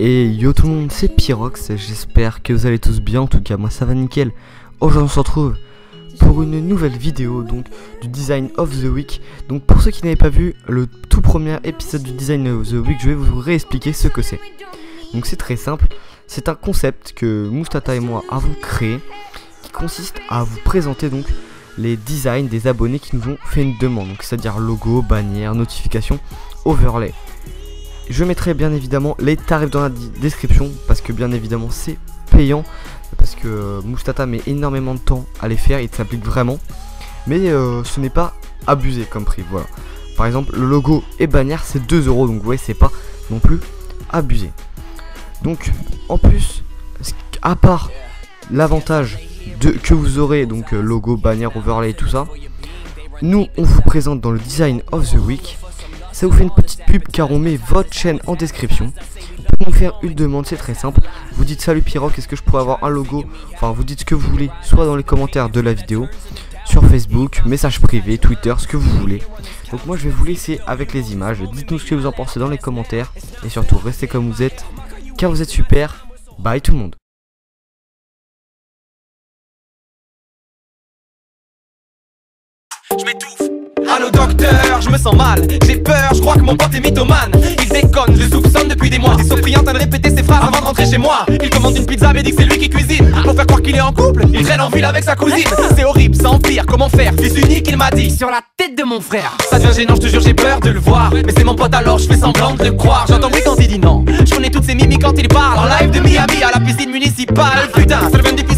Et yo tout le monde, c'est Pyrox, j'espère que vous allez tous bien, en tout cas moi ça va nickel. Aujourd'hui on se retrouve pour une nouvelle vidéo donc du Design of the Week. Donc pour ceux qui n'avaient pas vu le tout premier épisode du Design of the Week, je vais vous réexpliquer ce que c'est. Donc c'est très simple, c'est un concept que Moustata et moi avons créé qui consiste à vous présenter donc les designs des abonnés qui nous ont fait une demande, donc c'est-à-dire logo, bannière, notification, overlay. Je mettrai bien évidemment les tarifs dans la description parce que bien évidemment c'est payant parce que euh, Mustata met énormément de temps à les faire, il s'applique vraiment. Mais euh, ce n'est pas abusé comme prix, voilà. Par exemple, le logo et bannière c'est 2 euros, donc vous voyez, c'est pas non plus abusé. Donc, en plus, à part l'avantage que vous aurez, donc euh, logo, bannière, overlay tout ça, nous on vous présente dans le design of the week ça vous fait une petite pub car on met votre chaîne en description. Pour nous faire une demande, c'est très simple. Vous dites salut Piroc, est-ce que je pourrais avoir un logo Enfin, vous dites ce que vous voulez, soit dans les commentaires de la vidéo, sur Facebook, message privé, Twitter, ce que vous voulez. Donc moi je vais vous laisser avec les images. Dites-nous ce que vous en pensez dans les commentaires. Et surtout, restez comme vous êtes, car vous êtes super. Bye tout le monde. Allô docteur, je me sens mal, j'ai peur, je crois que mon pote est mythomane. Il déconne, je le soupçonne depuis des mois. Il Sophie en train de répéter ses phrases avant de rentrer chez moi. Il commande une pizza mais dit que c'est lui qui cuisine. Pour faire croire qu'il est en couple, il traîne en ville avec sa cousine. C'est horrible, c'est empire, comment faire? Fils unique, il m'a dit. Sur la tête de mon frère. Ça devient gênant, je te jure j'ai peur de le voir. Mais c'est mon pote alors je fais semblant de le croire. J'entends oui quand il dit non. Je connais toutes ses mimiques quand il parle. En live de Miami à la piscine municipale. Putain, ça devient difficile,